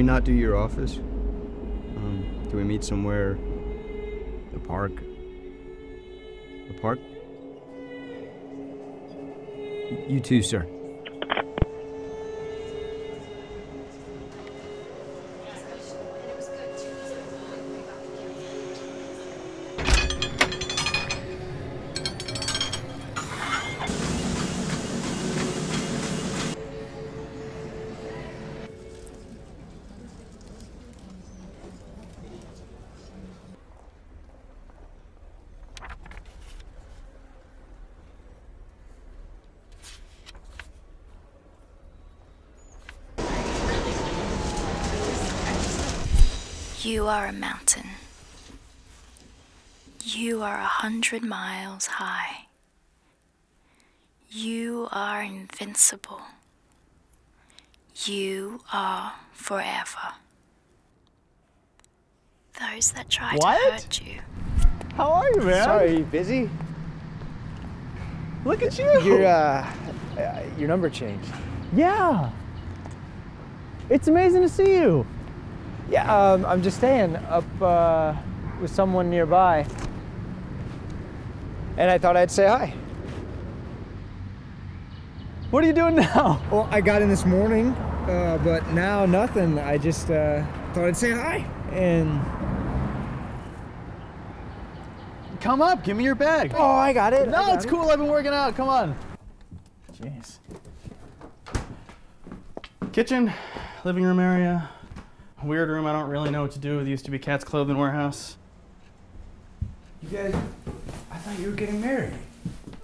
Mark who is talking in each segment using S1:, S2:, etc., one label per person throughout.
S1: We not do your office? Um, can we meet somewhere? The park? The park? You too, sir.
S2: Hundred miles high. You are invincible. You are forever. Those that try
S3: What?
S2: to hurt you
S3: How are you, man?
S4: Sorry, you busy?
S3: Look at you.
S4: Your uh, uh, your number changed.
S3: Yeah. It's amazing to see you.
S4: Yeah, um, I'm just staying up uh, with someone nearby, and I thought I'd say hi.
S3: What are you doing now?
S4: Well, I got in this morning, uh, but now nothing. I just uh, thought I'd say hi. And
S3: Come up, give me your bag.
S4: oh, I got it.
S3: No,
S4: got
S3: it's
S4: it.
S3: cool. I've been working out. Come on. Jeez. Kitchen, living room area, weird room. I don't really know what to do with. Used to be Cat's clothing warehouse.
S4: You guys, I thought you were getting married.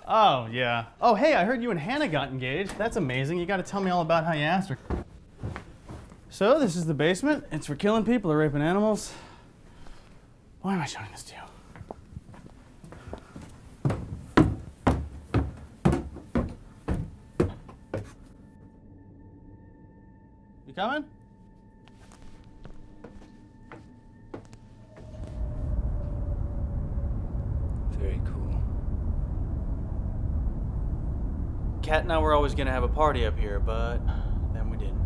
S3: Oh yeah. Oh hey, I heard you and Hannah got engaged. That's amazing. You got to tell me all about how you asked her. So this is the basement. It's for killing people or raping animals. Why am I showing this to you? You coming?
S4: Very cool.
S3: Kat and I were always gonna have a party up here, but then we didn't.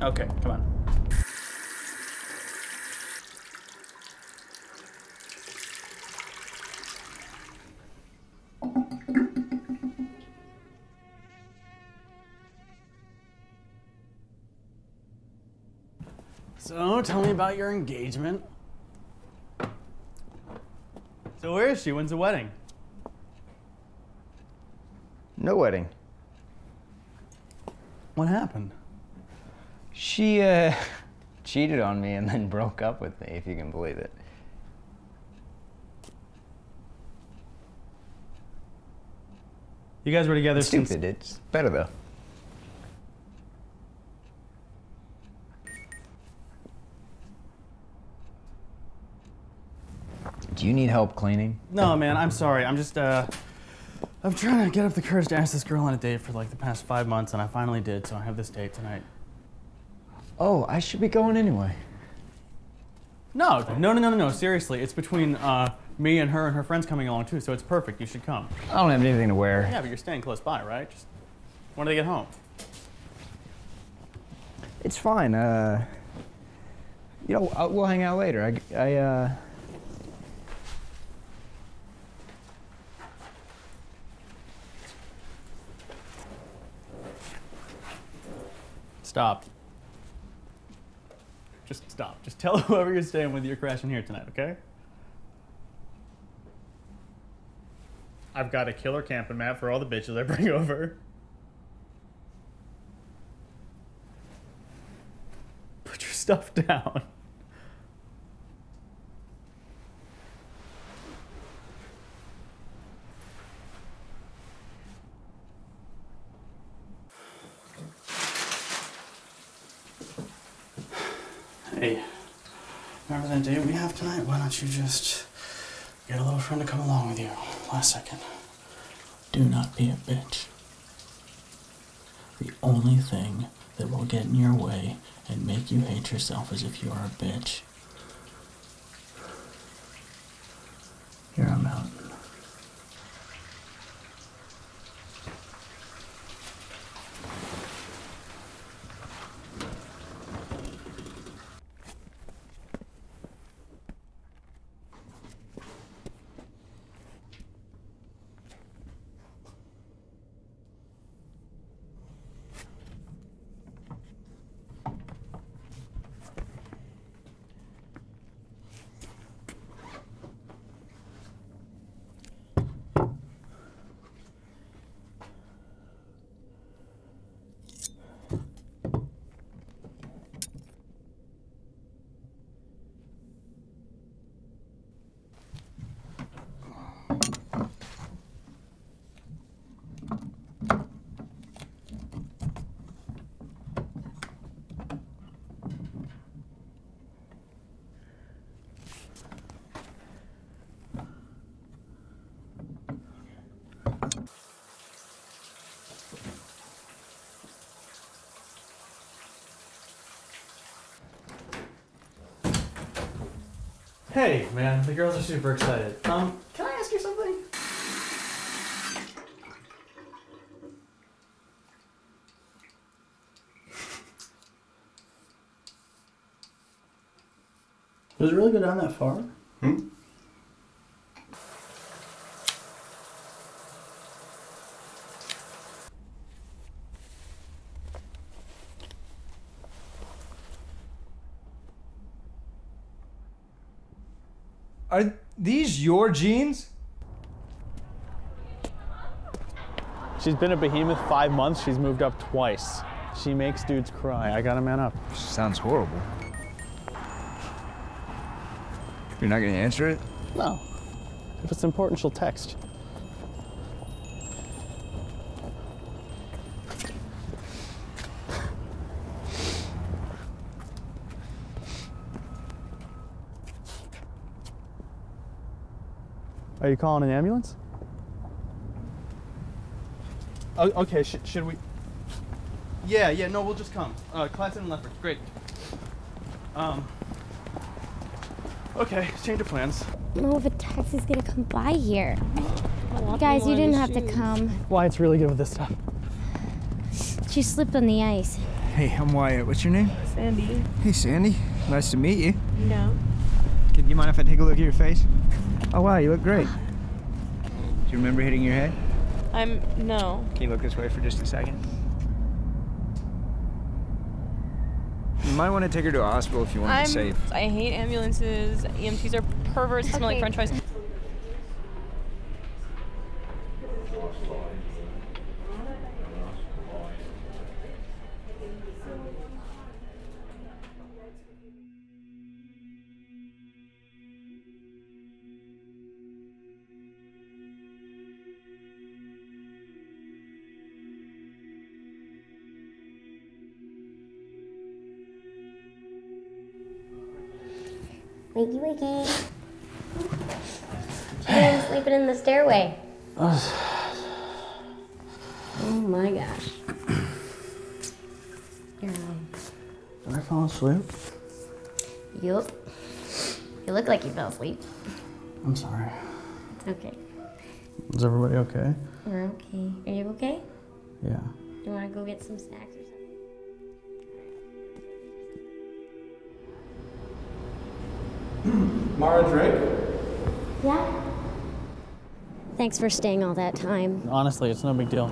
S3: Okay, come on. So, tell me about your engagement. So, where is she? When's the wedding?
S4: No wedding.
S3: What happened?
S4: She uh, cheated on me and then broke up with me, if you can believe it.
S3: You guys were together since.
S4: Stupid. It's better though. Do you need help cleaning?
S3: No, man, I'm sorry. I'm just, uh. I'm trying to get up the courage to ask this girl on a date for like the past five months, and I finally did, so I have this date tonight.
S4: Oh, I should be going anyway.
S3: No, no, no, no, no, no. Seriously, it's between uh, me and her and her friends coming along too, so it's perfect. You should come.
S4: I don't have anything to wear.
S3: Yeah, but you're staying close by, right? Just when do they get home?
S4: It's fine. Uh, you know, I'll, we'll hang out later. I, I uh.
S3: Stop. Just stop. Just tell whoever you're staying with you're crashing here tonight, okay? I've got a killer camping mat for all the bitches I bring over. Put your stuff down. Remember that date we have tonight? Why don't you just get a little friend to come along with you? Last second. Do not be a bitch. The only thing that will get in your way and make you hate yourself as if you are a bitch. You're a out. Hey, man, the girls are super excited. Um, can I ask you something? Does it really go down that far?
S1: Hmm?
S4: Are these your jeans?
S3: She's been a behemoth five months. She's moved up twice. She makes dudes cry. I gotta man up.
S4: Sounds horrible. You're not gonna answer it?
S3: No. If it's important, she'll text. Are you calling an ambulance? Oh, okay, sh- should we? Yeah, yeah, no, we'll just come. Uh, Class and Lefferts, great. Um. Okay, change of plans.
S5: No, if a taxi's gonna come by here. Guys, you didn't have to come.
S3: Wyatt's really good with this stuff.
S5: She slipped on the ice.
S4: Hey, I'm Wyatt. What's your name?
S6: Sandy.
S4: Hey, Sandy. Nice to meet you.
S6: No.
S4: Can you mind if I take a look at your face? Oh, wow, you look great. Do you remember hitting your head?
S6: I'm no.
S4: Can you look this way for just a second? You might want to take her to a hospital if you want to
S6: I'm.
S4: be safe.
S6: I hate ambulances. EMTs are perverts. Smell like French fries.
S5: Wakey, wakey. I'm sleeping in the stairway. Oh my gosh. You're
S3: Did I fall asleep?
S5: Yup. You look like you fell asleep.
S3: I'm sorry.
S5: It's okay.
S3: Is everybody okay?
S5: We're okay. Are you okay?
S3: Yeah.
S5: You want to go get some snacks
S3: Mara Drake?
S5: Yeah. Thanks for staying all that time.
S3: Honestly, it's no big deal.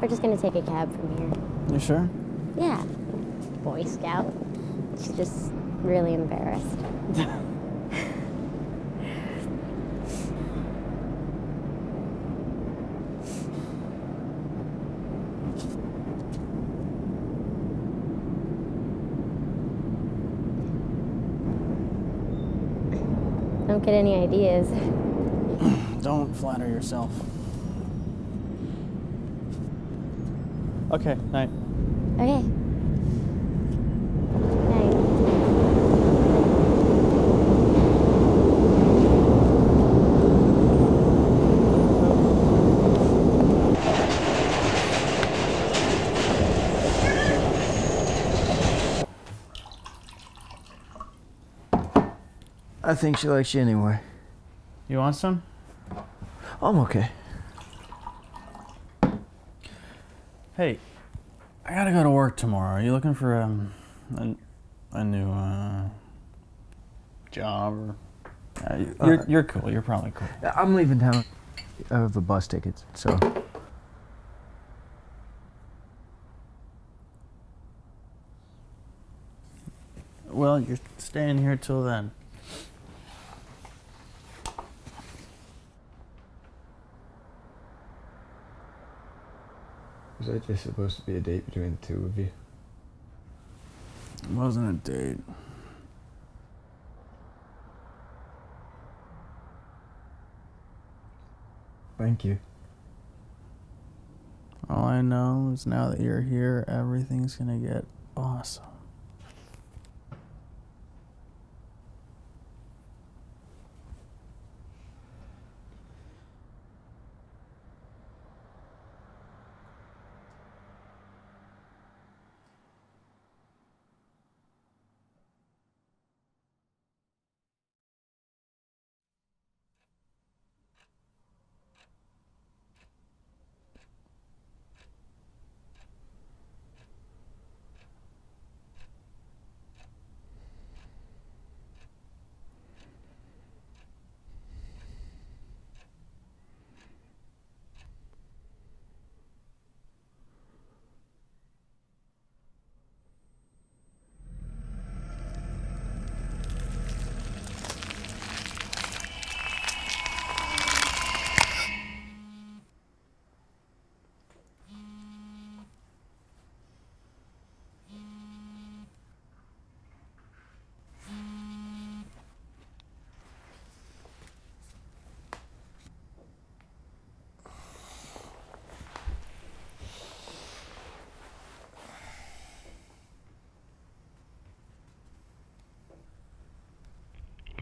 S5: We're just gonna take a cab from here.
S3: You sure?
S5: Yeah. Boy Scout. She's just really embarrassed. Don't get any ideas.
S3: Don't flatter yourself. Okay, night.
S5: Okay. Night.
S7: I think she likes you anyway.
S3: You want some?
S7: I'm okay.
S3: Hey, I gotta go to work tomorrow. Are you looking for um, a, a new uh, job or? Uh, you- you're,
S7: Uh,
S3: you're cool. You're probably cool.
S7: I'm leaving town. I have the bus tickets, so.
S3: Well, you're staying here till then.
S1: That just supposed to be a date between the two of you?
S3: It wasn't a date.
S1: Thank you.
S3: All I know is now that you're here, everything's gonna get awesome.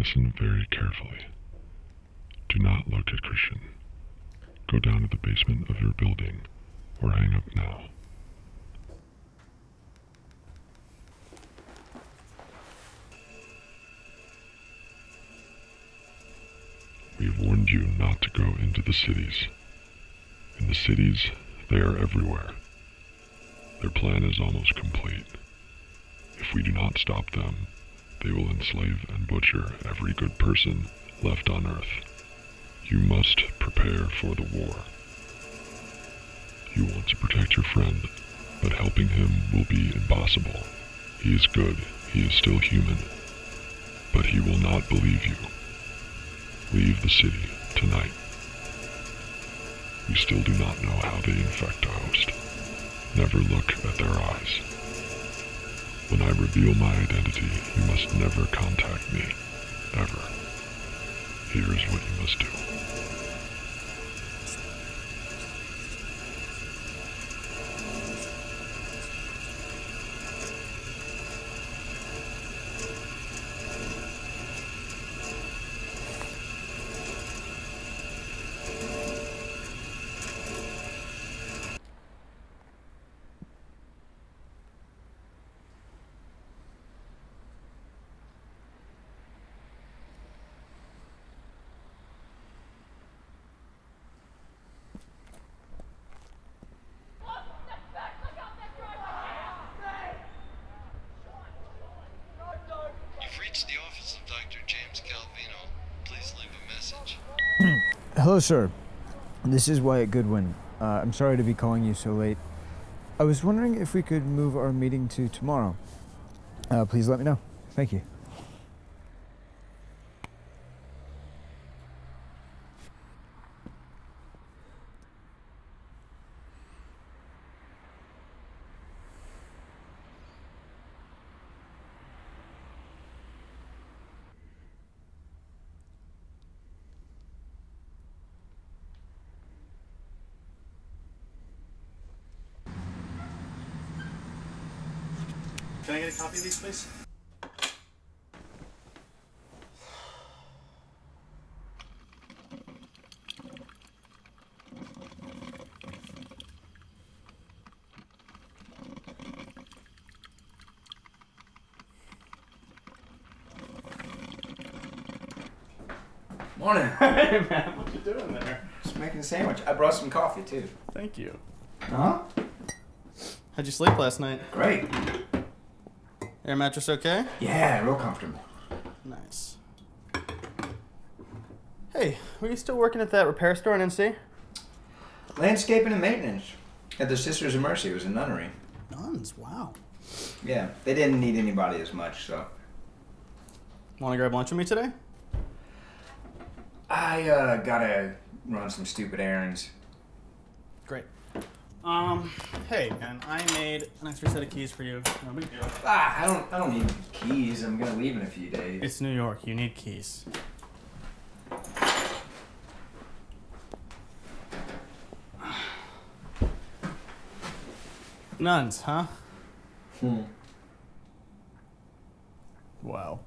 S8: Listen very carefully. Do not look at Christian. Go down to the basement of your building or hang up now. We have warned you not to go into the cities. In the cities, they are everywhere. Their plan is almost complete. If we do not stop them, they will enslave and butcher every good person left on Earth. You must prepare for the war. You want to protect your friend, but helping him will be impossible. He is good, he is still human, but he will not believe you. Leave the city tonight. We still do not know how they infect a host. Never look at their eyes. When I reveal my identity, you must never contact me. Ever. Here is what you must do.
S4: Hello, sir. This is Wyatt Goodwin. Uh, I'm sorry to be calling you so late. I was wondering if we could move our meeting to tomorrow. Uh, please let me know. Thank you.
S3: Copy of these, please?
S9: Morning.
S3: Hey man, what you doing there?
S9: Just making a sandwich. I brought some coffee too.
S3: Thank you.
S9: Huh?
S3: How'd you sleep last night?
S9: Great.
S3: Air mattress okay?
S9: Yeah, real comfortable.
S3: Nice. Hey, were you still working at that repair store in NC?
S9: Landscaping and maintenance. At the Sisters of Mercy it was a nunnery.
S3: Nuns, wow.
S9: Yeah, they didn't need anybody as much, so
S3: Want to grab lunch with me today?
S9: I uh, gotta run some stupid errands.
S3: Great. Um, hey, man, I made an extra set of keys for you. No big deal.
S9: Ah, I don't, I don't need keys. I'm gonna leave in a few days.
S3: It's New York. You need keys. Nuns, huh?
S9: Hmm.
S3: Wow.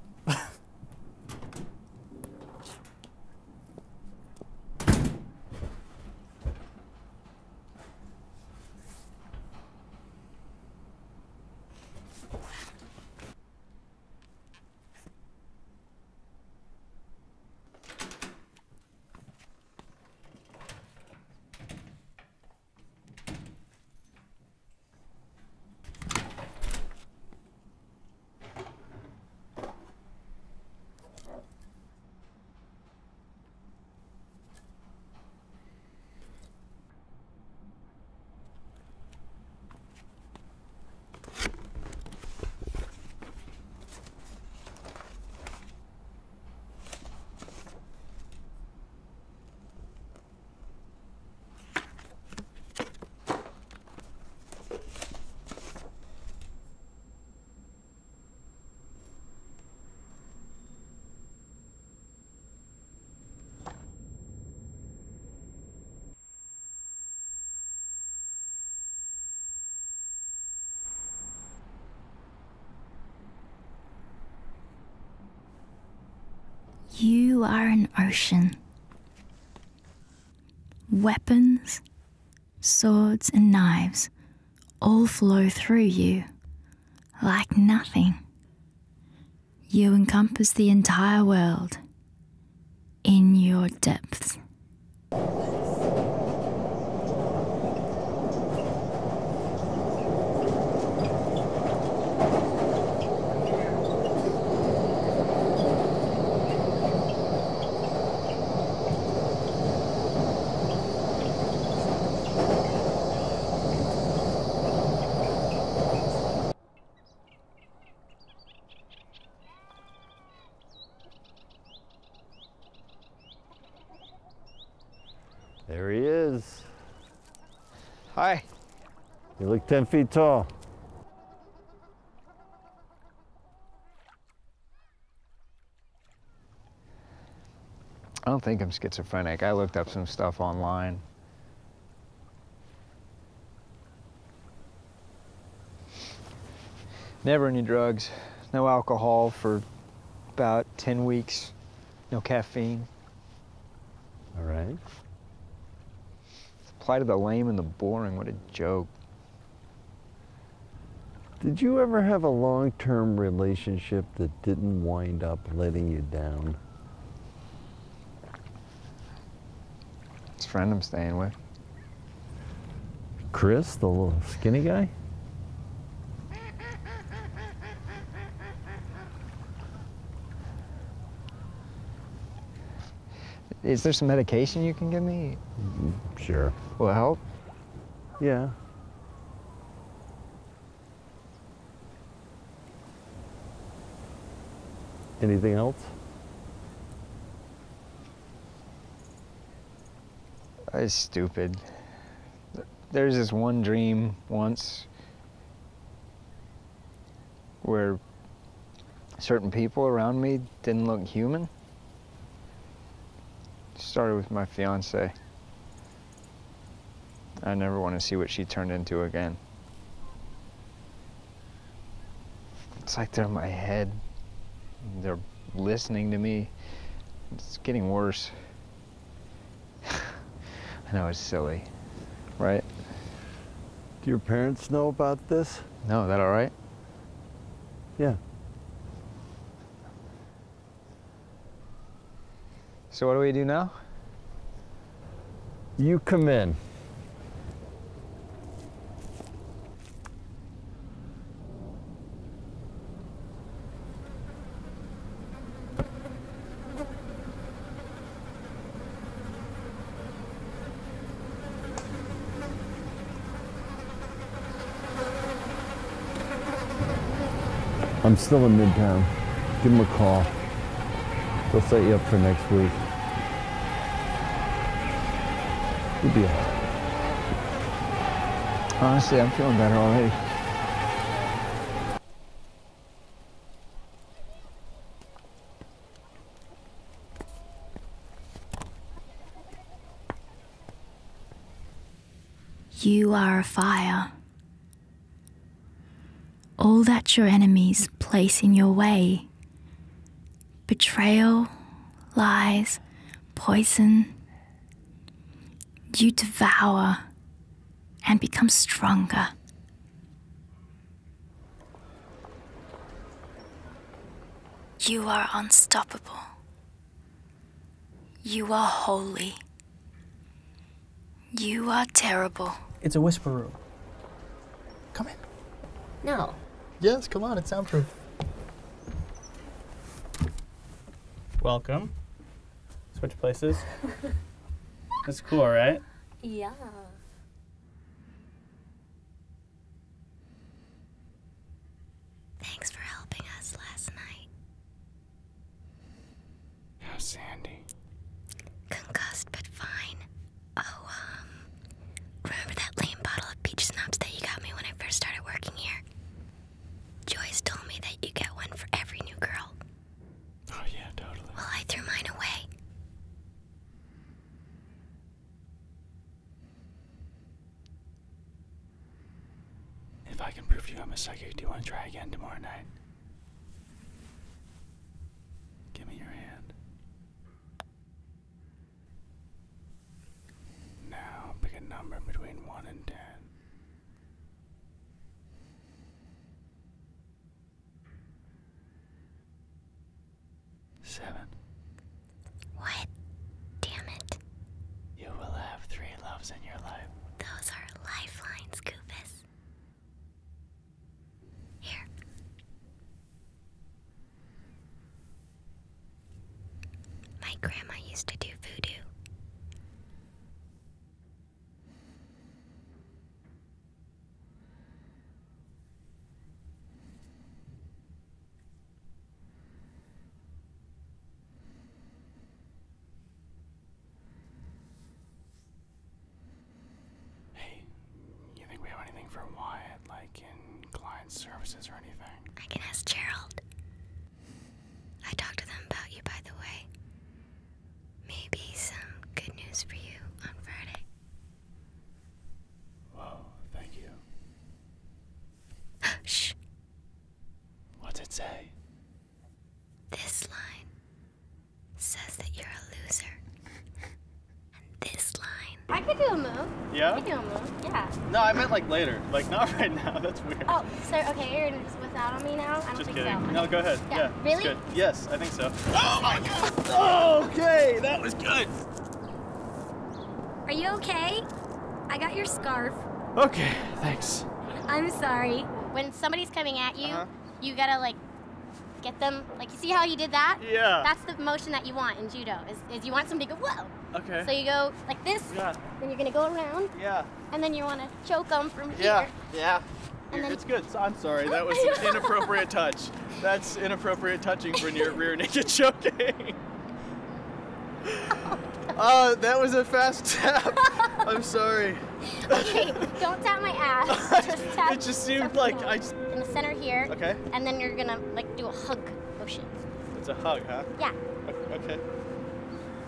S2: You are an ocean. Weapons, swords, and knives all flow through you like nothing. You encompass the entire world in your depths.
S10: There he is.
S4: Hi.
S10: Look 10 feet tall.
S4: I don't think I'm schizophrenic. I looked up some stuff online. Never any drugs, no alcohol for about 10 weeks, no caffeine.
S10: All right.
S4: Apply to the lame and the boring, what a joke.
S10: Did you ever have a long term relationship that didn't wind up letting you down?
S4: This friend I'm staying with.
S10: Chris, the little skinny guy?
S4: Is there some medication you can give me?
S10: Sure.
S4: Will it help?
S10: Yeah. Anything else?
S4: It's stupid. There's this one dream once where certain people around me didn't look human. Started with my fiance. I never want to see what she turned into again. It's like they're in my head. They're listening to me. It's getting worse. I know it's silly, right?
S10: Do your parents know about this?
S4: No, that all right?
S10: Yeah.
S4: So what do we do now?
S10: You come in. I'm still in Midtown. Give them a call. They'll set you up for next week. You'll be all right.
S4: Honestly, I'm feeling better already.
S2: You are a fire. All that your enemies place in your way betrayal, lies, poison you devour and become stronger. You are unstoppable. You are holy. You are terrible.
S3: It's a whisper room. Come in.
S5: No.
S3: Yes, come on, it's soundproof. Welcome. Switch places. That's cool, right?
S5: Yeah.
S2: Thanks for helping us last night.
S3: Yeah, Sandy.
S2: Concussed but fine. Oh, um, remember that lame bottle of peach schnapps that you got me when I first started working here? Joyce told me that you get one for every new girl.
S3: Oh, yeah, totally.
S2: Well, I threw mine away.
S3: If I can prove to you I'm a psychic, do you want to try again tomorrow night? Give me your hand. one in ten. Seven.
S2: What? Damn it.
S3: You will have three loves in your life.
S2: Those are lifelines, Goofus. Here. My grandma used to do voodoo.
S3: Hey, you think we have anything for Wyatt, like services or anything?
S2: I can ask Gerald. I talked to them about you, by the way. Maybe some good news for you on Friday.
S3: Whoa, thank you.
S2: Shh.
S3: What's it say?
S2: This line says that you're a loser. And this line.
S5: I could do a move.
S3: Yeah?
S5: I could do a move. Yeah.
S3: No, I meant like later. Like not right now. That's weird.
S5: Oh, so okay, you're just without on me now? I don't
S3: Just
S5: think
S3: kidding.
S5: so.
S3: No, go ahead.
S5: Yeah.
S3: Yeah.
S5: Really?
S3: Yes, I think so. Oh my god! Okay, that was good.
S2: Are you okay? I got your scarf.
S3: Okay, thanks.
S5: I'm sorry. When somebody's coming at you,
S3: Uh-huh.
S5: you gotta like get them. Like you see how you did that?
S3: Yeah.
S5: That's the motion that you want in judo. Is, is you want somebody to go whoa.
S3: Okay.
S5: So you go like this.
S3: Yeah.
S5: Then you're gonna go around.
S3: Yeah.
S5: And then you want to choke them from
S3: Yeah.
S5: here.
S3: Yeah.
S5: And then-
S3: it's good. So I'm sorry. That was an inappropriate touch. That's inappropriate touching for near rear naked choking. Uh, that was a fast tap. I'm sorry.
S5: Okay, don't tap my ass. Just tap.
S3: It just seemed like I just.
S5: in the center here.
S3: Okay.
S5: And then you're gonna like do a hug motion.
S3: It's a hug, huh?
S5: Yeah.
S3: Okay.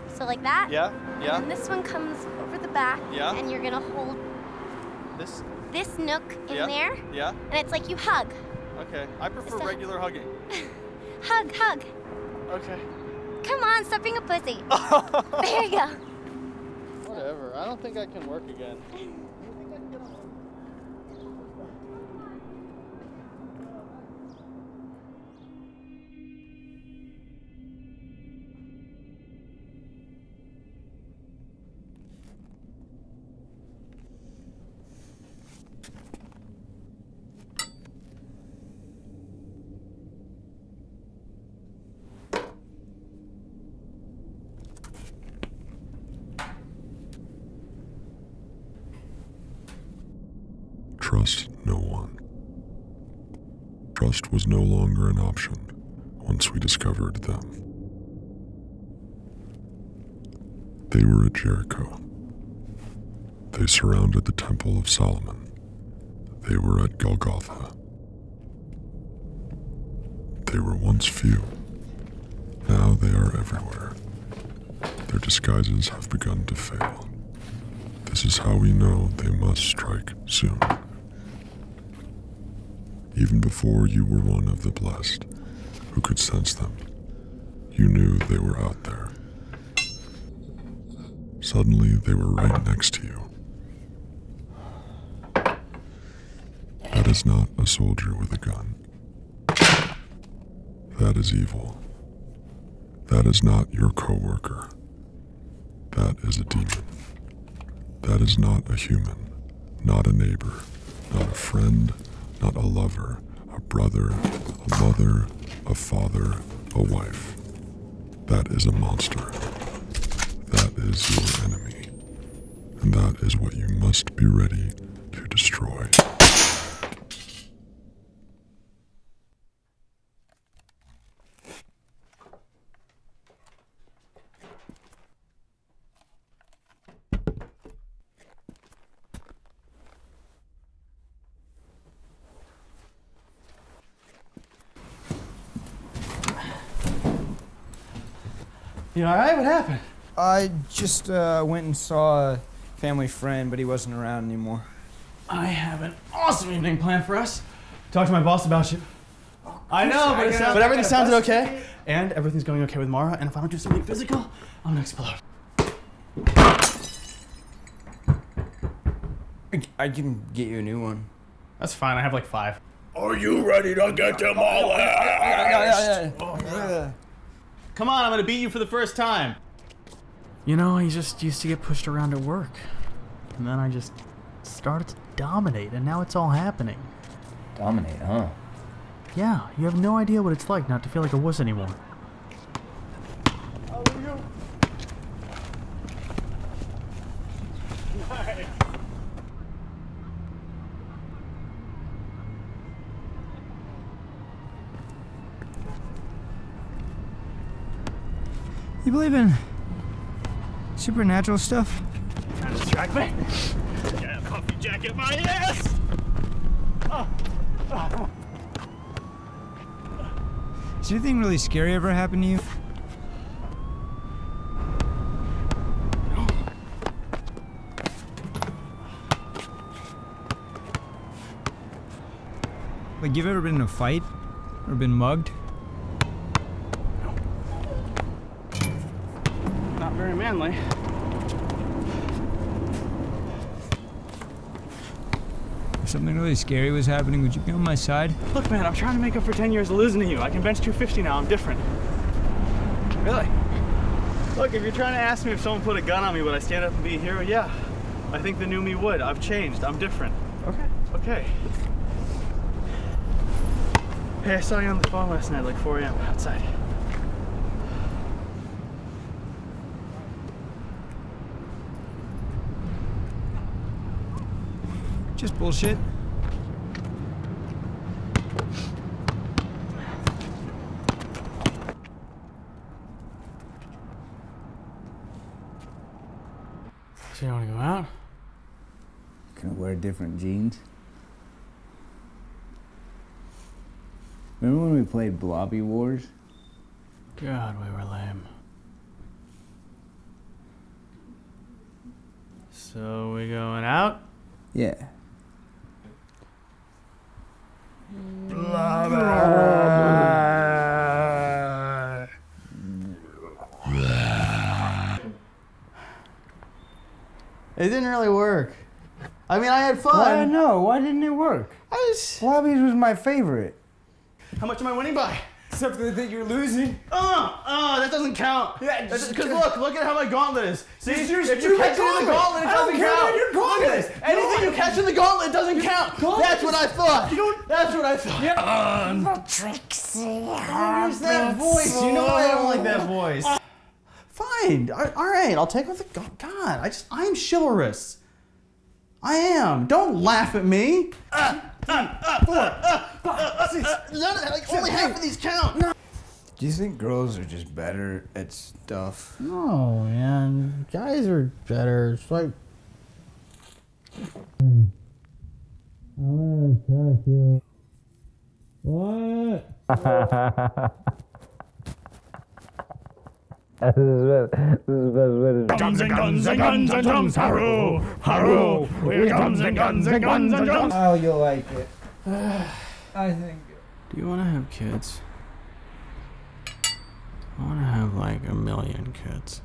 S5: So like that.
S3: Yeah. Yeah.
S5: And this one comes over the back.
S3: Yeah.
S5: And you're gonna hold
S3: This.
S5: this nook in
S3: yeah.
S5: there,
S3: Yeah.
S5: and it's like you hug,
S3: Okay. I prefer regular hugging.
S5: hug, hug.
S3: Okay.
S5: Come on, stop being a pussy. there you go.
S3: Whatever. I don't think I can work again.
S8: Trust was no longer an option once we discovered them. They were at Jericho. They surrounded the Temple of Solomon. They were at Golgotha. They were once few. Now they are everywhere. Their disguises have begun to fail. This is how we know they must strike soon. Even before you were one of the blessed who could sense them, you knew they were out there. Suddenly, they were right next to you. That is not a soldier with a gun. That is evil. That is not your coworker. That is a demon. That is not a human, not a neighbor, not a friend, not a lover, a brother, a mother, a father, a wife. That is a monster. That is your enemy. And that is what you must be ready to destroy.
S3: You all right? What happened?
S4: I just uh, went and saw a family friend, but he wasn't around anymore.
S3: I have an awesome evening planned for us. Talk to my boss about you. I know,
S4: I
S3: but, it sounds, but everything
S4: gotta
S3: sounded okay. And everything's going okay with Mara. And if I don't do something physical, I'm gonna explode.
S1: I, I can get you a new one.
S3: That's fine. I have like five.
S10: Are you ready to get demolished?
S3: Come on, I'm gonna beat you for the first time. You know, I just used to get pushed around at work. And then I just started to dominate, and now it's all happening.
S11: Dominate, huh?
S3: Yeah, you have no idea what it's like not to feel like a wuss anymore.
S4: You believe in supernatural stuff?
S3: Trying to distract me? Yeah, coffee jacket my ass!
S4: Has anything really scary ever happened to you? Like, you've ever been in a fight? Or been mugged? If something really scary was happening, would you be on my side?
S3: Look, man, I'm trying to make up for 10 years of losing to you. I can bench 250 now. I'm different. Really? Look, if you're trying to ask me if someone put a gun on me, would I stand up and be a hero? Yeah. I think the new me would. I've changed. I'm different. Okay. Okay. Hey, I saw you on the phone last night, like 4 a.m. outside.
S4: Just bullshit.
S3: So you want to go out?
S10: Can I wear different jeans? Remember when we played Blobby Wars?
S3: God, we were lame. So we going out?
S10: Yeah.
S3: It didn't really work. I mean, I had fun.
S10: Why no? Why didn't it work?
S3: I just...
S10: Blobby's was my favorite.
S3: How much am I winning by?
S4: Something that you're losing?
S3: Oh, oh, that doesn't count.
S4: Yeah,
S3: Because look, look at how my gauntlet is. See, if you
S4: stupid
S3: catch it in the
S4: gauntlet.
S3: gauntlet, it
S4: I don't
S3: doesn't
S4: care
S3: count.
S4: about your
S3: Look at this. Anything
S4: No.
S3: you catch in the gauntlet doesn't count.
S4: Gauntlet-
S3: That's what I thought.
S4: You don't-
S3: That's what I thought.
S5: Trixie,
S3: Where's that voice? You know I don't like that voice. Fine. All all right, I'll take off the. God, I just I'm chivalrous. I am. Don't laugh at me. Uh, uh, four, uh, uh, none of, like, only half of these count.
S4: Do you think girls are just better at stuff?
S3: No, man. Guys are better. It's like. What?
S10: Guns and guns and guns and drums, Haru, Haru. We're guns and guns and guns and drums.
S4: Oh, you'll like it. I think.
S1: Do you want to have kids? I want to have like a million kids.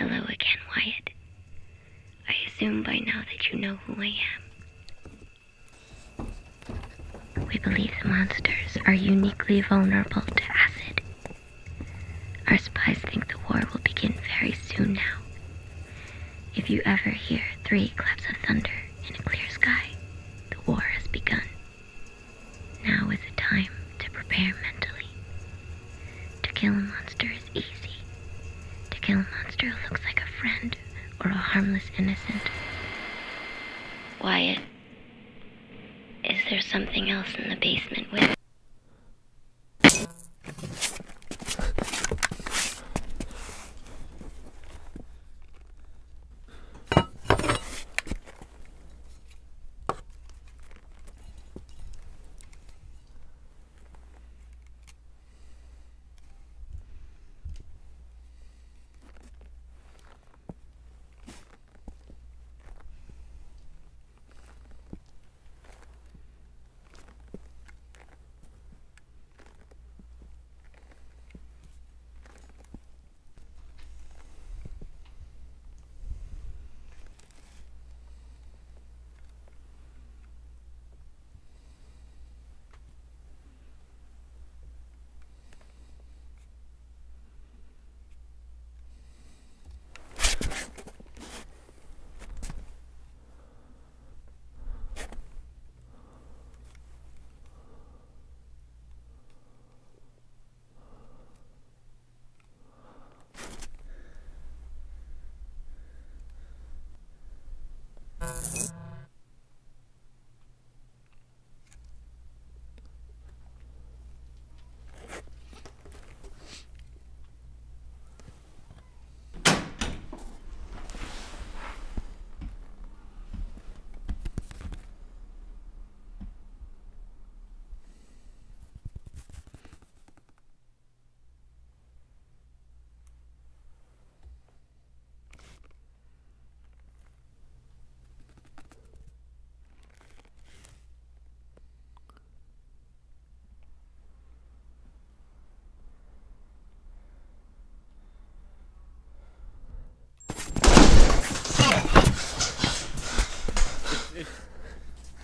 S5: Hello again, Wyatt. I assume by now that you know who I am. We believe the monsters are uniquely vulnerable to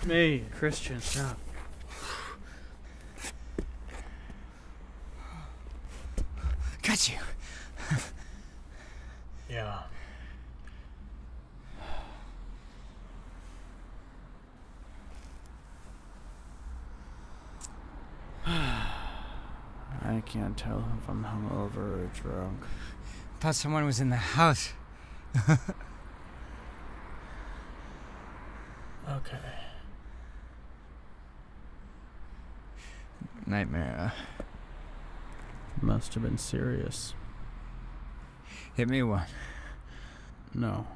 S3: Me, Christian, stop.
S4: Got you.
S3: Yeah. I can't tell if I'm hungover or drunk.
S4: Thought someone was in the house. Nightmare.
S3: Must have been serious.
S4: Hit me one.
S3: No.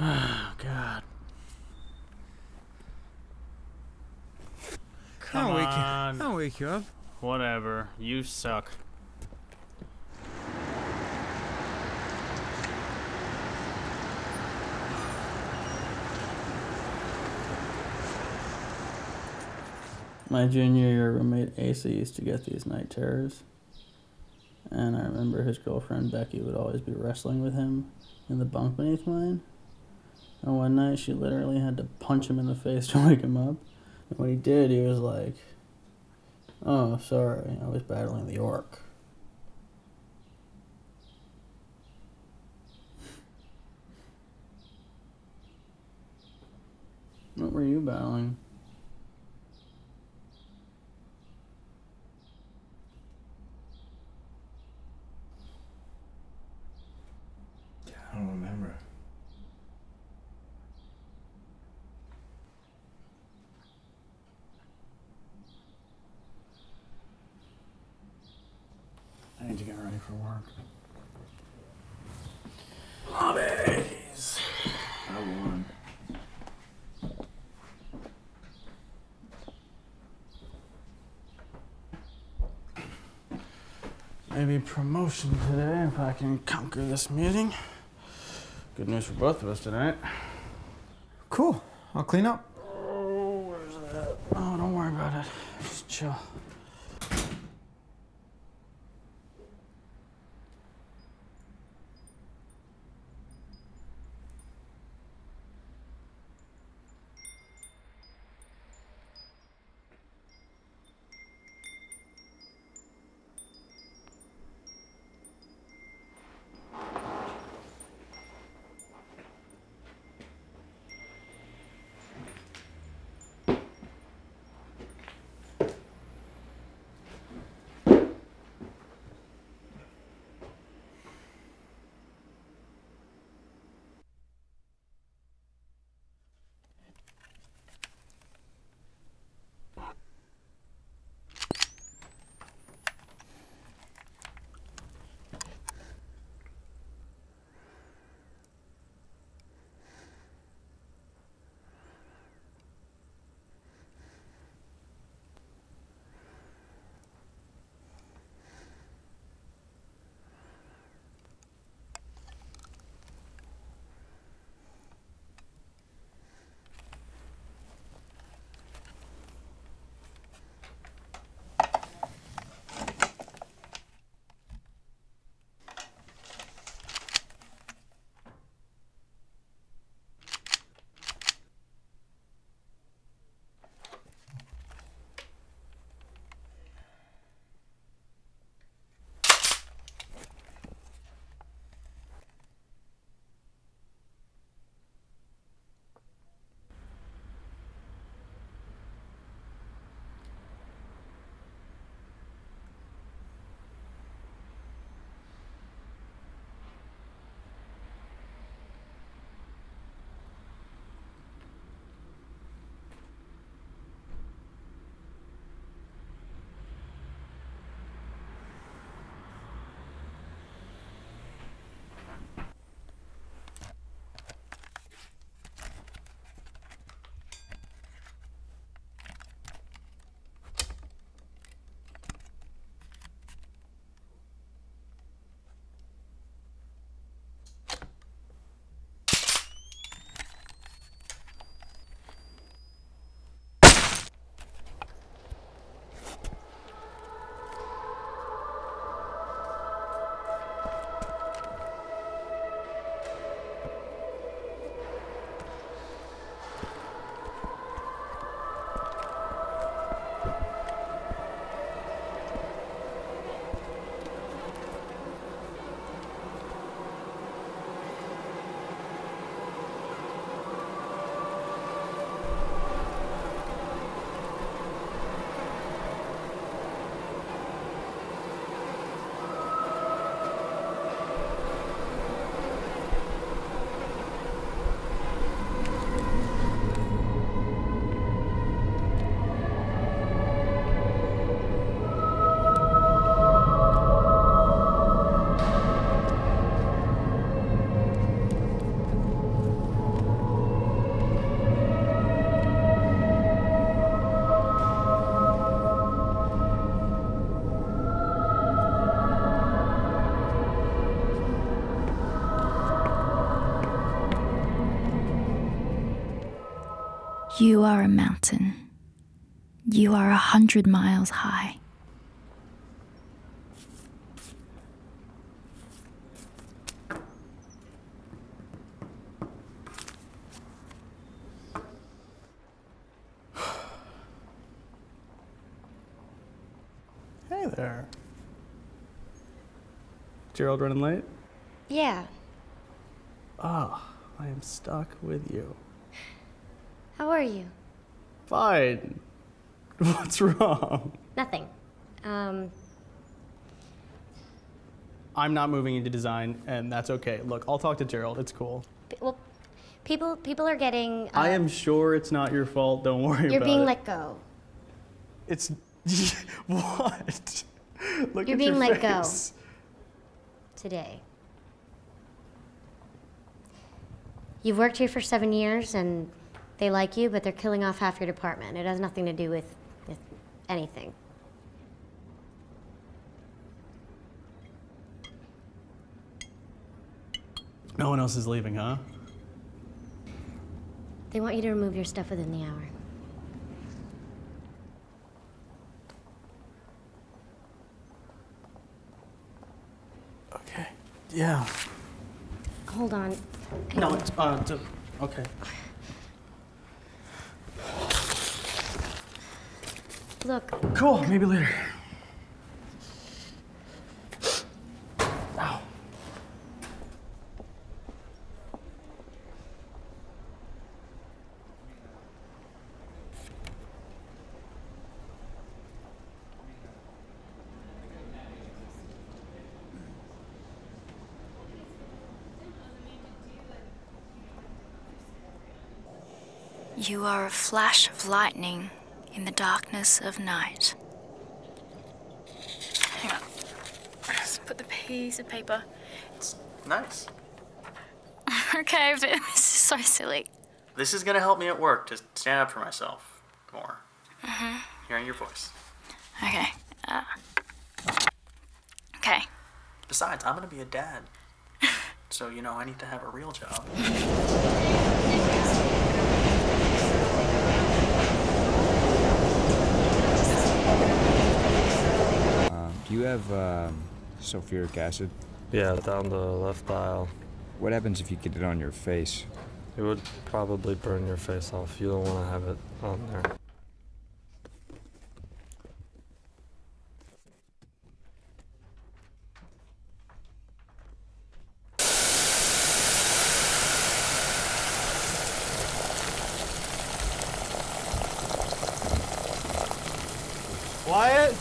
S3: Oh, God. Come
S4: I'll wake you-
S3: on.
S4: I'll wake you up.
S3: Whatever. You suck. My junior year roommate Asa used to get these night terrors. And I remember his girlfriend Becky would always be wrestling with him in the bunk beneath mine. And one night she literally had to punch him in the face to wake him up. And when he did, he was like, Oh, sorry, I was battling the orc. What were you battling?
S12: I don't remember.
S3: I need to get ready for work. Hobbies.
S12: I won.
S3: Maybe promotion today if I can conquer this meeting. Good news for both of us tonight.
S4: Cool. I'll clean up.
S3: Oh, where's that? Oh, don't worry about it. Just chill.
S2: You are a mountain. You are a hundred miles high.
S3: Hey there. Gerald running late?
S5: Yeah.
S3: Ah, I am stuck with you.
S5: How are you?
S3: Fine. What's wrong?
S5: Nothing. Um,
S3: I'm not moving into design, and that's okay. Look, I'll talk to Gerald. It's cool.
S5: p- well, people people are getting. Uh,
S3: I am sure it's not your fault. Don't worry
S5: You're being
S3: it.
S5: let go.
S3: It's what? Look.
S5: You're being
S3: your
S5: let go. Today. You've worked here for seven years, and they like you, but they're killing off half your department. It has nothing to do with, with anything.
S3: No one else is leaving, huh?
S5: They want you to remove your stuff within the hour.
S3: Okay. Yeah.
S5: Hold on.
S3: No, it's, uh, okay.
S5: Look.
S3: Cool, maybe later. Ow.
S2: You are a flash of lightning in the darkness of night. Hang on. Just put the piece of paper.
S3: It's nice.
S2: okay, but this is so silly.
S3: This is gonna help me at work to stand up for myself more.
S2: hmm
S3: Hearing your voice.
S2: Okay. Uh, okay.
S3: Besides, I'm gonna be a dad. so, you know, I need to have a real job.
S13: Um, do you have um, sulfuric acid?
S1: Yeah, down the left aisle.
S13: What happens if you get it on your face?
S1: It would probably burn your face off. You don't want to have it on there.
S3: Wyatt?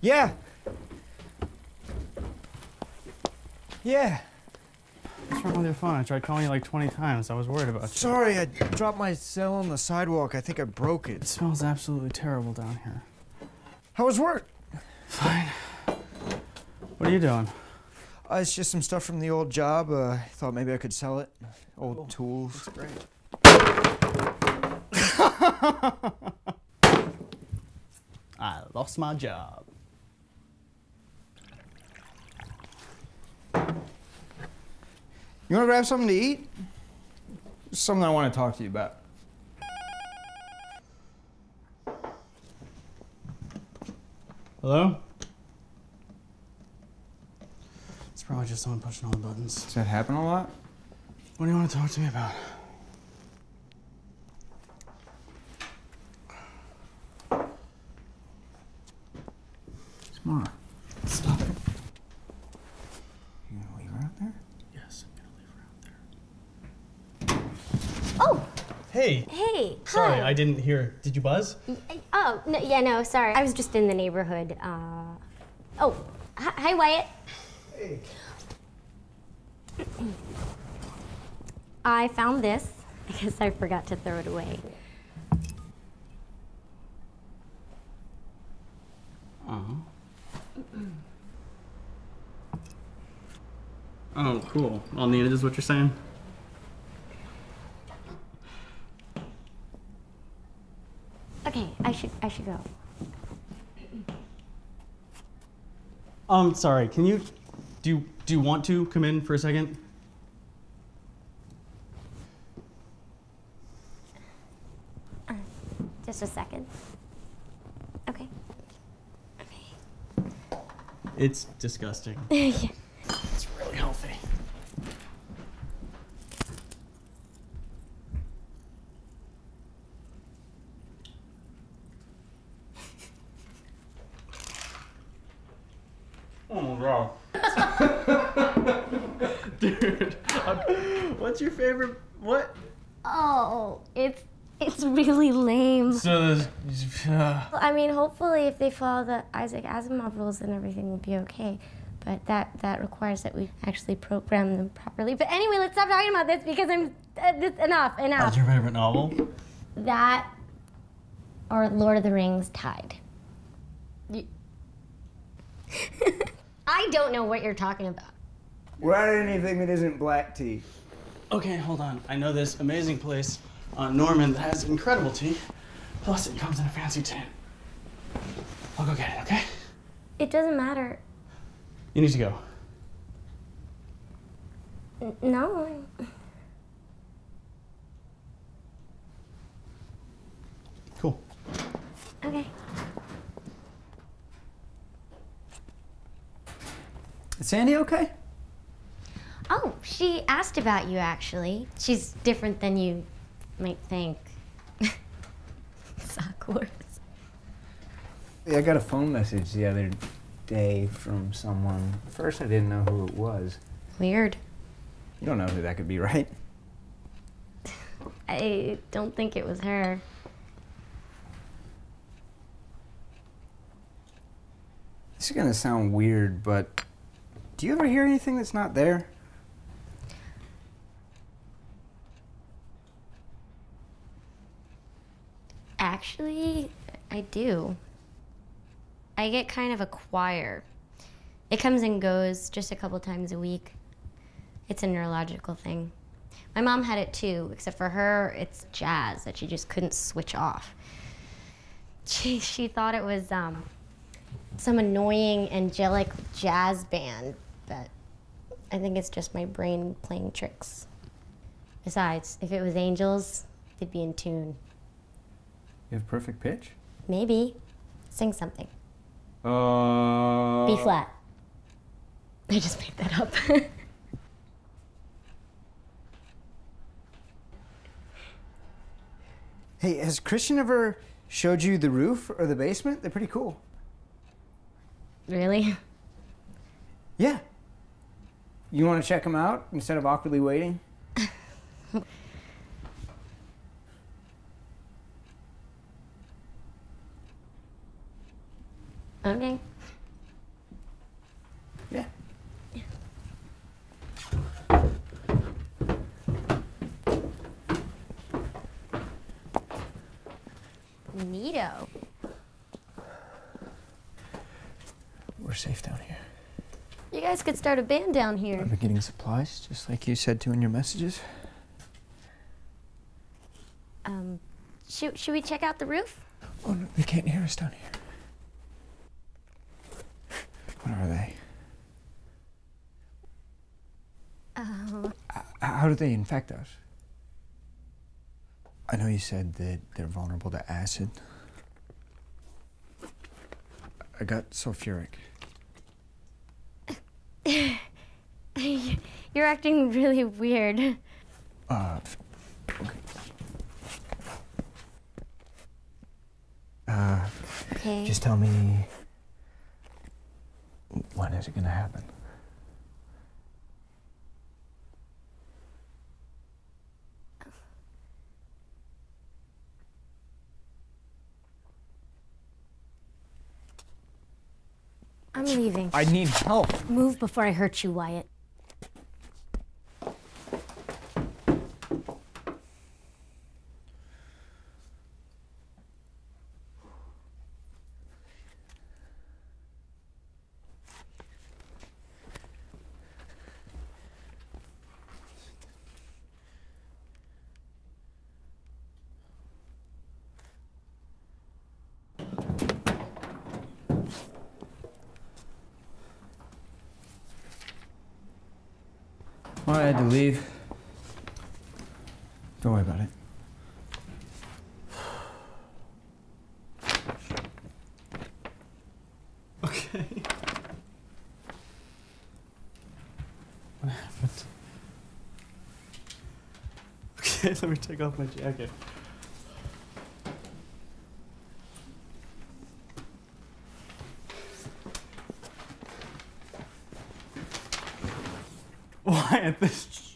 S4: Yeah. Yeah.
S3: What's wrong with your phone? I tried calling you like 20 times. I was worried about you.
S4: Sorry, I dropped my cell on the sidewalk. I think I broke it.
S3: It smells absolutely terrible down here.
S4: How was work?
S3: Fine. What are you doing?
S4: Uh, it's just some stuff from the old job. Uh, I thought maybe I could sell it. Old tools.
S3: great. I lost my job.
S4: You want to grab something to eat? Something I want to talk to you about.
S3: Hello? It's probably just someone pushing all the buttons.
S4: Does that happen a lot?
S3: What do you want to talk to me about?
S4: Tomorrow.
S3: Stop it.
S4: You gonna leave her out there?
S3: Yes, I'm gonna leave her out there.
S5: Oh,
S3: Hey.
S5: hey.
S3: Sorry,
S5: hi.
S3: I didn't hear. Did you buzz?
S5: Oh, no, yeah, no, sorry. I was just in the neighborhood. Uh, oh, hi, hi, Wyatt.
S3: Hey.
S5: I found this. I guess I forgot to throw it away.
S3: Uh-huh. Oh, cool. All needed is what you're saying?
S5: Okay, I should go.
S3: Um, sorry. Can you do you, do you want to come in for a second?
S5: Just a second. Okay.
S3: It's disgusting.
S5: yeah.
S3: It's really healthy. Oh my god. Dude, uh, what's your favorite what?
S5: Oh, it's it's really lame.
S3: So this uh,
S5: I mean, hopefully, if they follow the Isaac Asimov rules, then everything will be okay. But that that requires that we actually program them properly. But anyway, let's stop talking about this because I'm uh, this, enough. Enough.
S3: What's your favorite novel?
S5: That or Lord of the Rings tied. You- I don't know what you're talking about.
S14: Write anything that isn't black tea.
S3: Okay, hold on. I know this amazing place on Norman that has incredible tea. Plus, it comes in a fancy tin. I'll go get it, okay?
S5: It doesn't matter.
S3: You need to go.
S5: N- No.
S3: Cool.
S5: Okay.
S4: Is Sandy okay?
S5: Oh, she asked about you actually. She's different than you might think. it's awkward.
S4: I got a phone message the other day from someone. First, I didn't know who it was.
S5: Weird.
S4: You don't know who that could be, right?
S5: I don't think it was her.
S4: This is gonna sound weird, but do you ever hear anything that's not there?
S5: Actually, I do. I get kind of a choir. It comes and goes just a couple times a week. It's a neurological thing. My mom had it too, except for her, it's jazz that she just couldn't switch off. She, she thought it was um, some annoying angelic jazz band, but I think it's just my brain playing tricks. Besides, if it was angels, they'd be in tune.
S4: You have perfect pitch?
S5: Maybe. Sing something.
S4: Uh.
S5: B flat. I just made that up.
S4: Hey, has Christian ever showed you the roof or the basement? They're pretty cool.
S5: really?
S4: Yeah. You want to check them out instead of awkwardly waiting?
S5: Okay.
S4: Yeah. yeah.
S5: Neato.
S4: We're safe down here.
S5: You guys could start a band down here.
S4: Are we getting supplies, just like you said to in your messages?
S5: Um, should, should we check out the roof?
S4: Oh, no, they can't hear us down here. What are they?
S5: Um,
S4: How do they infect us? I know you said that they're vulnerable to acid. I got sulfuric.
S5: you're acting really weird.
S4: Uh, uh,
S5: Okay.
S4: just tell me when is it gonna happen?
S5: I'm leaving.
S4: I need help.
S5: Move before I hurt you, Wyatt.
S4: Had to leave. Don't worry about it.
S3: Okay. What happened? Okay, let me take off my jacket. Wyatt, this.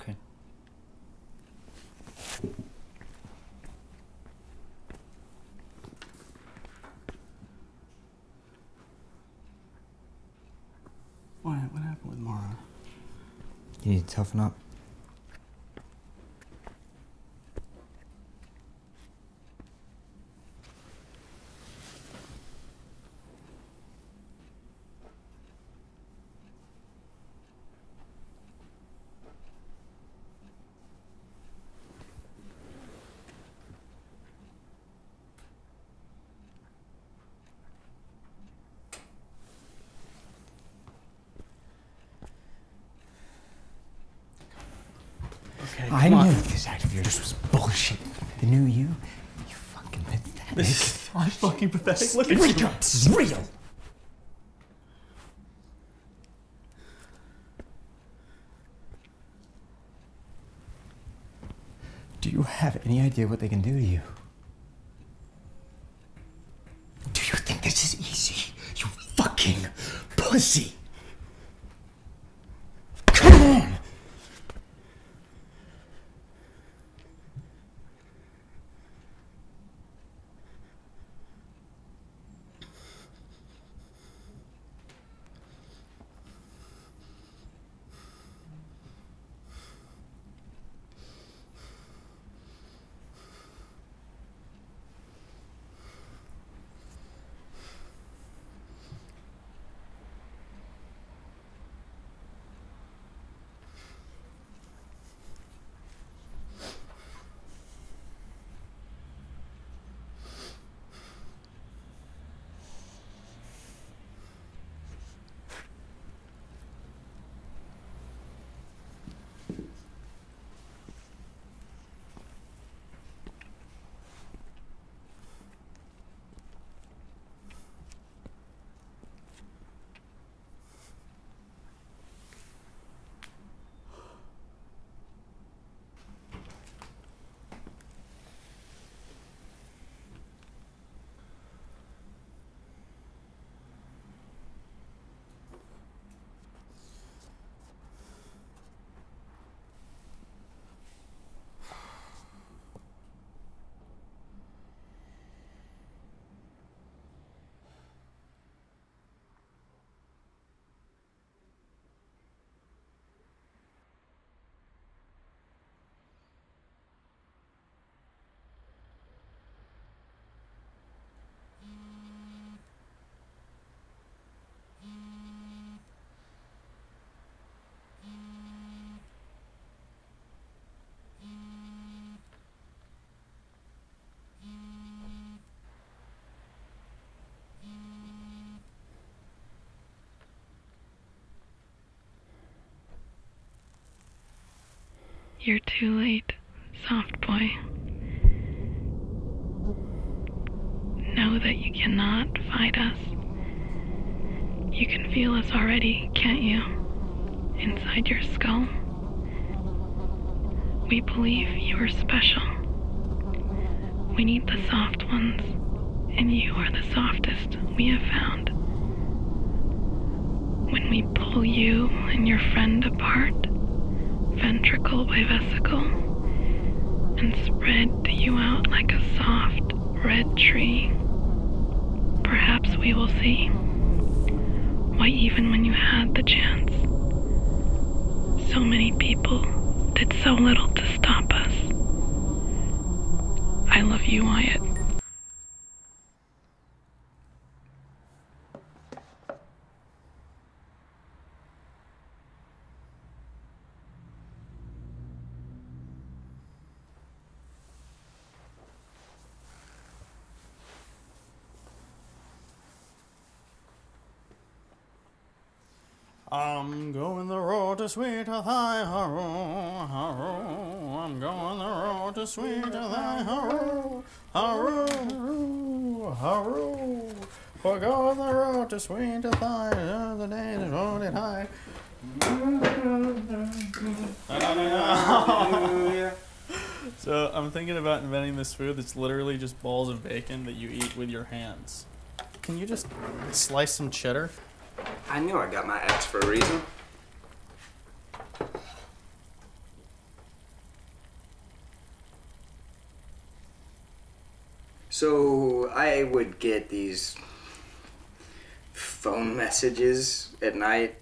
S4: Okay.
S3: Wyatt, what happened with Mara?
S4: You need to toughen up.
S3: Okay,
S4: I
S3: on.
S4: knew this act of yours was bullshit. The new you, you fucking pathetic.
S3: This is I'm fucking pathetic. Look at
S4: Wake
S3: you.
S4: up, this is real. Do you have any idea what they can do to you? Do you think this is easy? You fucking pussy! Come on!
S15: You're too late, soft boy. Know that you cannot fight us. You can feel us already, can't you? Inside your skull. We believe you are special. We need the soft ones, and you are the softest we have found. When we pull you and your friend apart, ventricle by vesicle, and spread you out like a soft red tree. Perhaps we will see. Why, even when you had the chance, so many people did so little to stop us. I love you, Wyatt.
S3: I'm going the road to sweet thy harrow, harrow. I'm going the road to sweet thy harrow, harrow, harrow. For go the road to sweet thy oh, the day is rolling high. So I'm thinking about inventing this food that's literally just balls of bacon that you eat with your hands. Can you just slice some cheddar?
S9: I knew I got my X for a reason. So I would get these phone messages at night.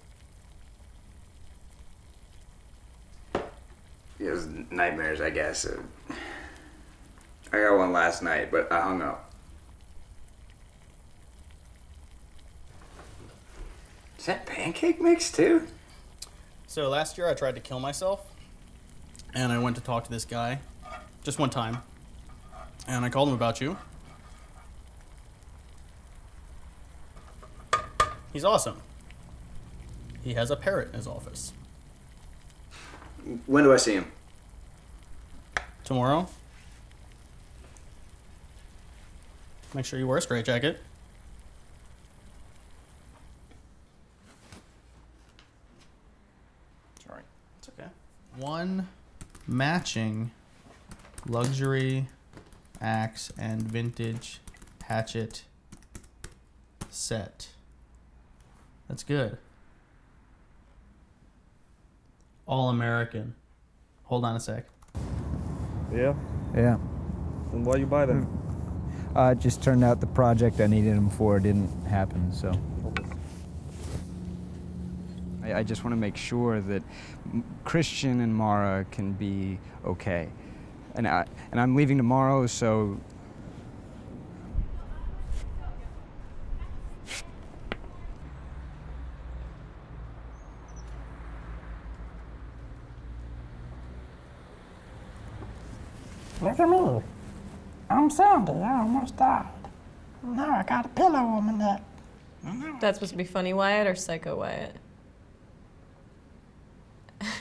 S9: It was nightmares, I guess. Uh, I got one last night, but I hung up. Is that pancake mix too?
S3: So last year I tried to kill myself, and I went to talk to this guy, just one time, and I called him about you. He's awesome. He has a parrot in his office.
S9: When do I see him?
S3: Tomorrow. Make sure you wear a straitjacket. Sorry, it's okay. One matching luxury axe and vintage hatchet set. That's good. All American. Hold on a sec.
S10: Yeah?
S4: Yeah.
S10: And why you buy them?
S4: Uh, it just turned out the project I needed them for didn't happen, so. I, I just want to make sure that Christian and Mara can be okay. And, I, and I'm leaving tomorrow, so
S16: Look at me. I'm Sandy. I almost died. Now I got a pillow on my neck.
S6: That's supposed to be funny Wyatt or psycho Wyatt?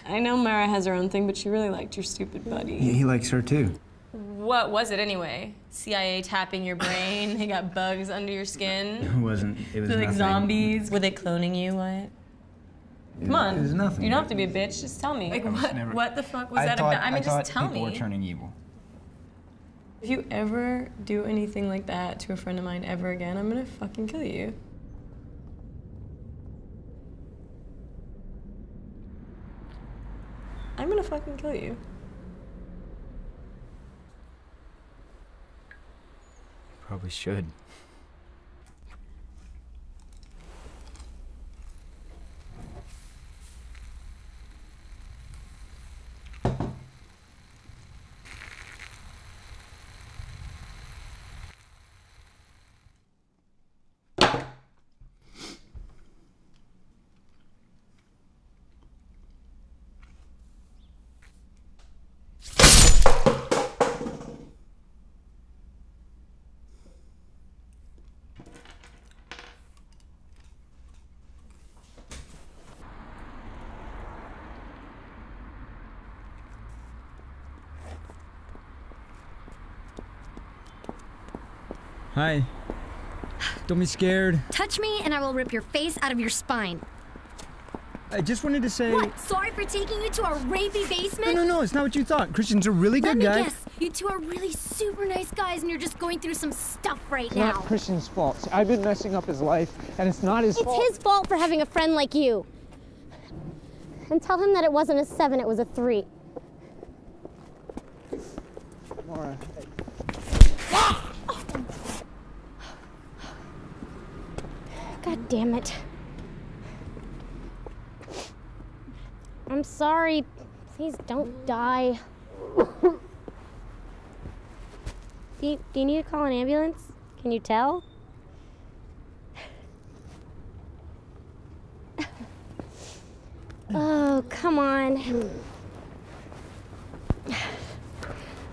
S17: I know Mara has her own thing, but she really liked your stupid buddy.
S9: He, he likes her too.
S6: What was it anyway? CIA tapping your brain? they got bugs under your skin?
S9: It wasn't. It was
S6: They're like
S9: nothing.
S6: zombies? Were they cloning you, Wyatt? Come on.
S9: It was nothing.
S6: You don't have to be a bitch. Just tell me. Like, what,
S9: never-
S6: what the fuck was
S9: I
S6: that
S9: thought,
S6: about? I mean,
S9: thought
S6: just tell
S9: people
S6: me.
S9: were turning evil.
S6: If you ever do anything like that to a friend of mine ever again, I'm gonna fucking kill you. I'm gonna fucking kill you.
S4: probably should. Hi. Don't be scared.
S2: Touch me and I will rip your face out of your spine.
S4: I just wanted to say.
S2: What? Sorry for taking you to our rapey basement?
S4: No, no, no, it's not what you thought. Christian's a really
S2: Let
S4: good
S2: me
S4: guy.
S2: guess. You two are really super nice guys and you're just going through some stuff right
S16: It's
S2: now.
S16: not Christian's fault. See, I've been messing up his life, and it's not his
S18: It's
S16: fault.
S18: It's his fault for having a friend like you. And tell him that it wasn't a seven, it was a three.
S4: Mara.
S18: God damn it. I'm sorry. Please don't die. Do you, do you need to call an ambulance? Can you tell? Oh, come on.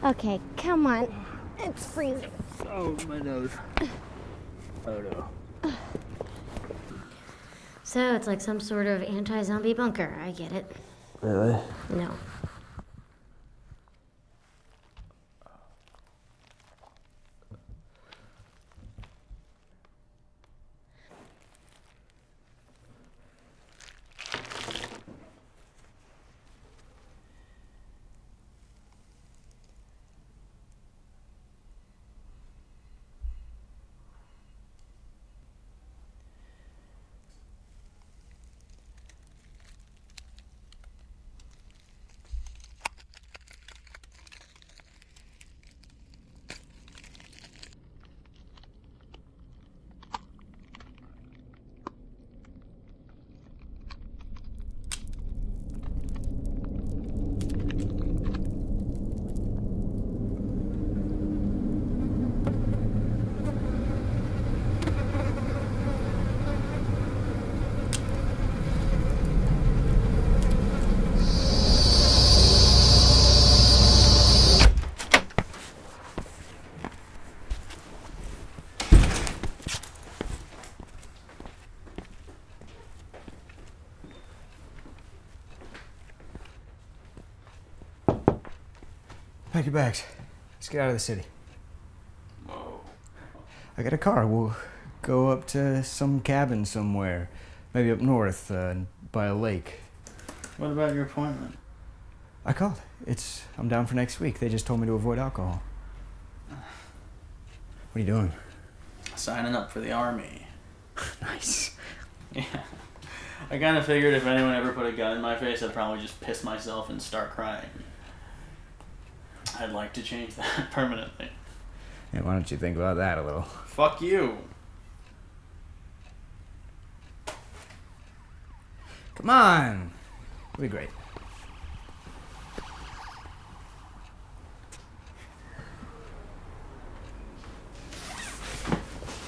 S18: Okay, come on. It's freezing.
S4: Oh, my nose. Oh no.
S5: So it's like some sort of anti zombie bunker. I get it.
S7: Really?
S5: No.
S4: Pack your bags. Let's get out of the city. I got a car. We'll go up to some cabin somewhere. Maybe up north uh, by a lake.
S3: What about your appointment?
S4: I called. It's I'm down for next week. They just told me to avoid alcohol. What are you doing?
S3: Signing up for the army.
S4: nice.
S3: Yeah. I kind of figured if anyone ever put a gun in my face, I'd probably just piss myself and start crying. I'd like to change that permanently.
S4: Yeah, why don't you think about that a little?
S3: Fuck you.
S4: Come on. It'll be great.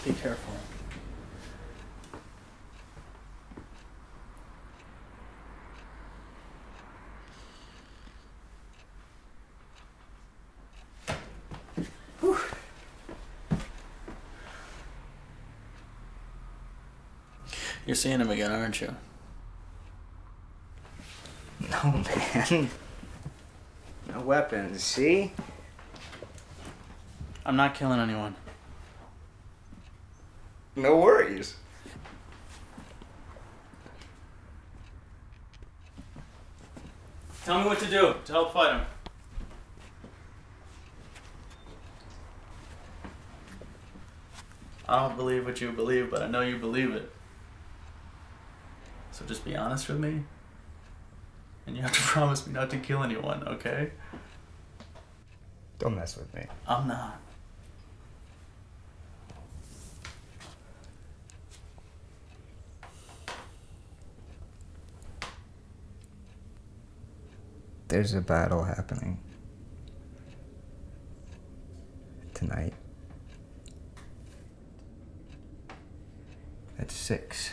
S3: Be careful. You're seeing him again, aren't you?
S9: No, man. No weapons, see?
S3: I'm not killing anyone.
S9: No worries.
S3: Tell me what to do to help fight him. I don't believe what you believe, but I know you believe it. So just be honest with me. And you have to promise me not to kill anyone, okay?
S4: Don't mess with me.
S3: I'm not.
S9: There's a battle happening. Tonight. At 6.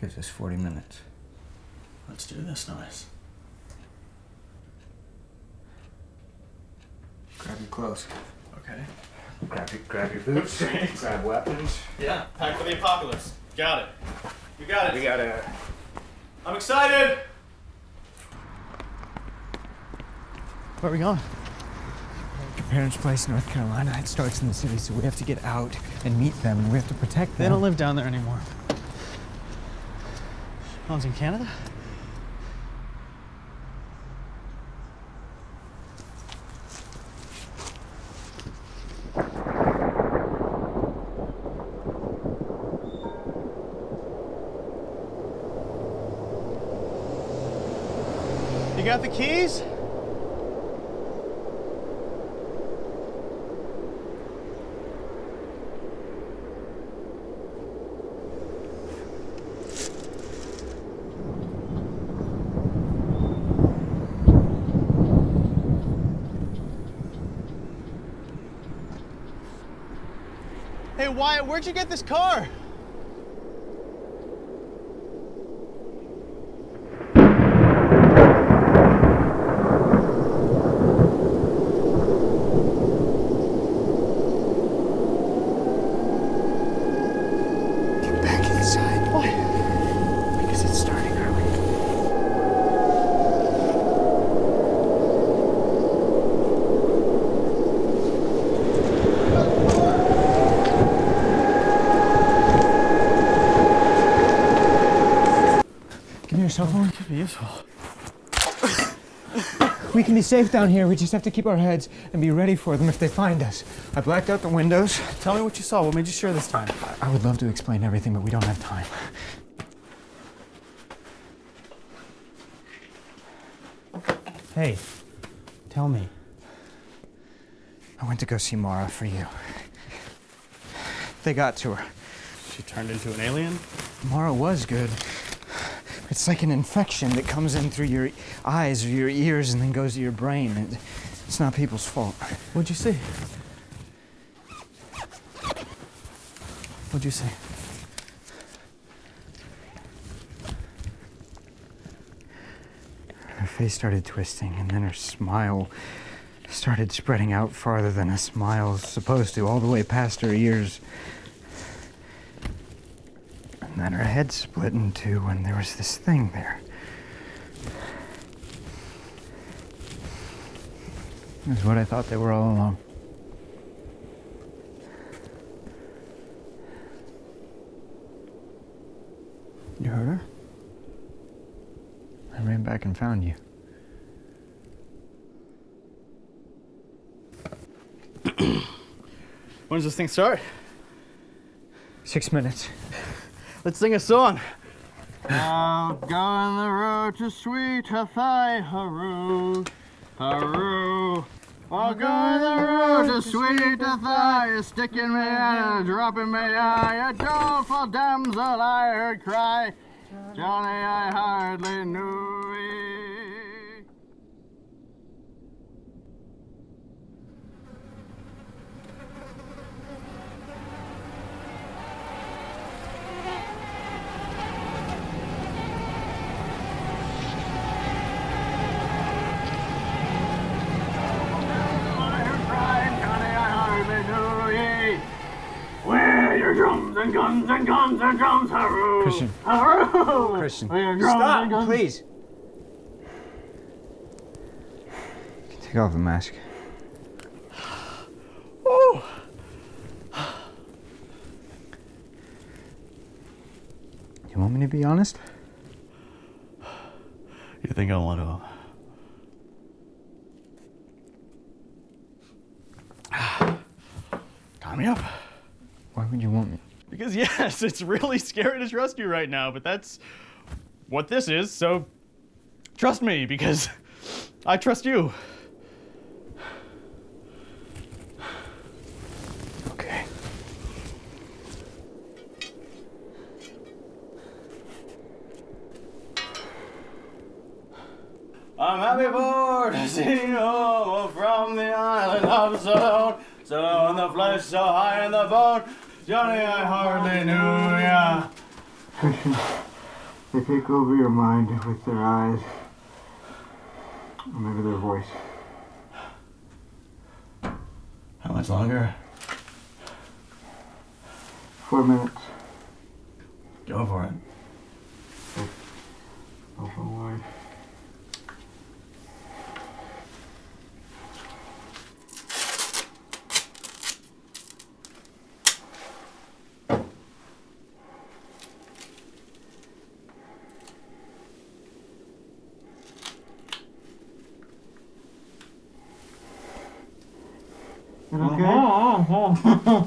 S9: Gives us 40 minutes.
S3: Let's do this noise.
S9: Grab your clothes.
S3: Okay.
S9: Grab your, grab your boots. grab weapons.
S3: Yeah, pack for the apocalypse. Got it. You got it.
S9: We gotta.
S3: I'm excited!
S4: Where are we going? Your parents' place, North Carolina. It starts in the city, so we have to get out and meet them, and we have to protect them.
S3: They don't live down there anymore. Mom's in Canada? You got the keys? Hey, Wyatt, where'd you get this car?
S9: Get back inside. Why? Because it's starting early.
S4: Give me your cell phone.
S3: Could be useful.
S4: We can be safe down here. We just have to keep our heads and be ready for them if they find us. I blacked out the windows.
S3: Tell me what you saw. What made you sure this time?
S4: I would love to explain everything, but we don't have time.
S3: Hey, tell me.
S4: I went to go see Mara for you. They got to her.
S3: She turned into an alien?
S4: Mara was good. It's like an infection that comes in through your eyes or your ears and then goes to your brain. It, it's not people's fault.
S3: What'd you see? What'd you see?
S4: Her face started twisting, and then her smile started spreading out farther than a smile is supposed to, all the way past her ears. And then her head split in two, and there was this thing there. Was what I thought they were all along.
S3: You heard her?
S4: I ran back and found you.
S3: When does this thing start?
S4: Six minutes.
S3: Let's sing a song. Out on the road to sweet Athy Haru, Haru. I'll go on the road to sweet Athy, sticking me and dropping me eye. A doleful damsel I heard cry, Johnny I hardly knew. ye." Where your drums and guns and guns and drums, Haru!
S4: Christian.
S3: Haru!
S4: Christian.
S3: Where your drums
S4: Stop,
S3: and guns-
S4: please. Take off the mask.
S3: Ooh.
S4: You want me to be honest?
S3: You think I want to? Tie me up.
S4: Why would you want me?
S3: Because yes, it's really scary to trust you right now, but that's what this is, so trust me because I trust you.
S4: Okay.
S3: I'm happy for to see you home from the island of Ceylon. So the flesh, so high in the bone. Johnny, I hardly knew ya.
S9: Christian, they take over your mind with their eyes. Or maybe their voice.
S3: How much longer?
S9: Four minutes.
S3: Go for it.
S9: Open wide. It okay?
S3: Mm.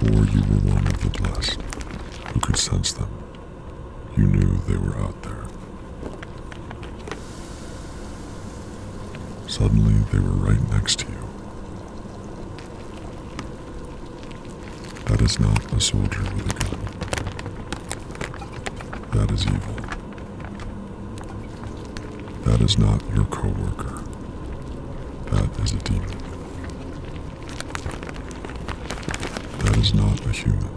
S8: Before you were one of the blessed who could sense them, you knew they were out there. Suddenly, they were right next to you. That is not a soldier with a gun. That is evil. That is not your coworker. That is a demon. That is not a human.